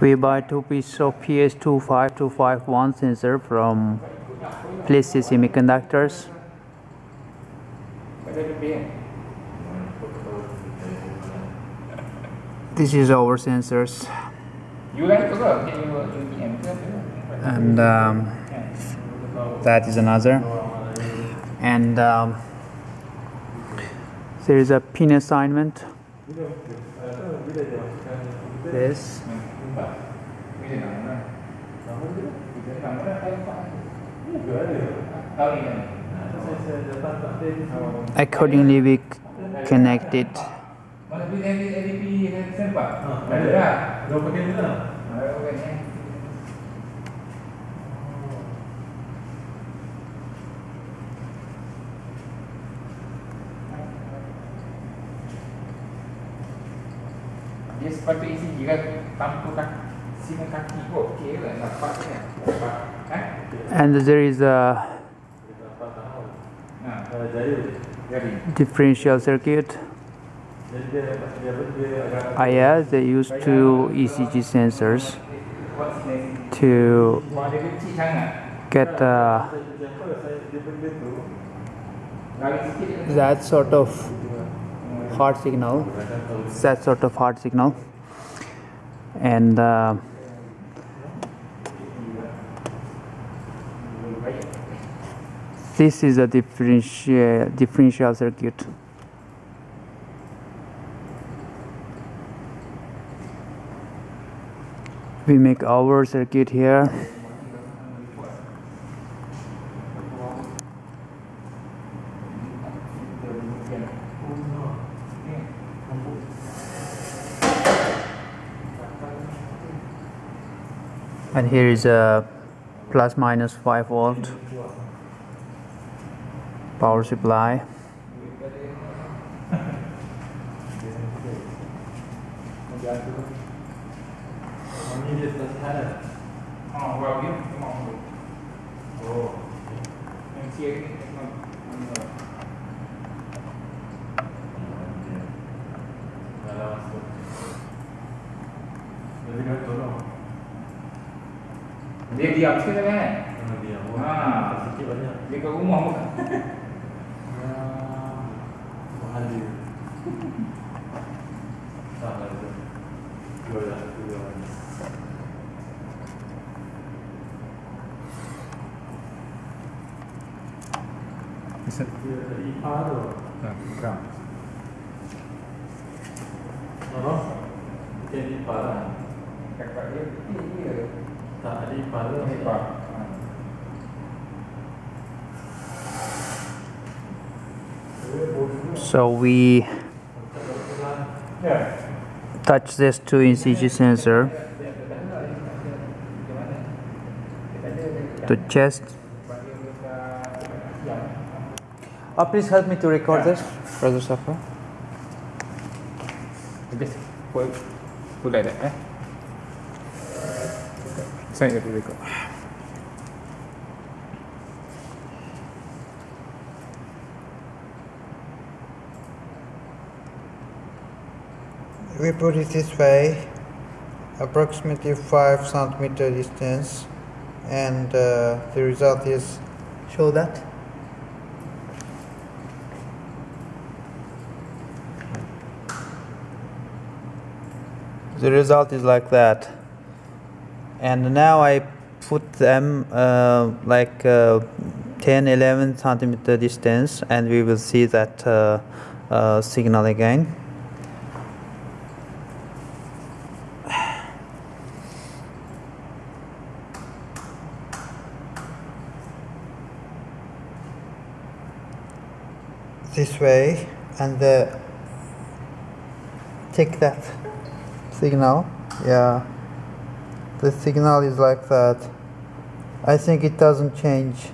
We buy two pieces of PS25251 sensor from Plessey Semiconductors. This is our sensors. And um, that is another. And um, there is a pin assignment. This. Accordingly, we connect it. Dia sepatutnya isi jika tanpa kaki, simen kaki kot, okey lah dapat ni. Dapat. Eh? And there is a differential circuit. IS they use two ECG sensors to Kalau dia kecil sangat, get uh, lari sikit dia that sort of heart signal that sort of heart signal. And uh, this is a differential differential circuit. We make our circuit here and here is a plus minus 5 volt power supply oh, Dia diam sikit kan? Dia diam. Ha, sikit banyak. Dia kat rumah pun. dia. Hebat. Ha. so we touch this 2 ECG sensor to chest uh, please help me to record this brother Safa Habis. Pul pulai dah eh. Saya dulu rekod. we put it this way approximately 5 centimeter distance and uh, the result is show that the result is like that and now I put them uh, like uh, 10 11 centimeter distance and we will see that uh, uh, signal again. This way and the take that signal. Yeah the signal is like that. I think it doesn't change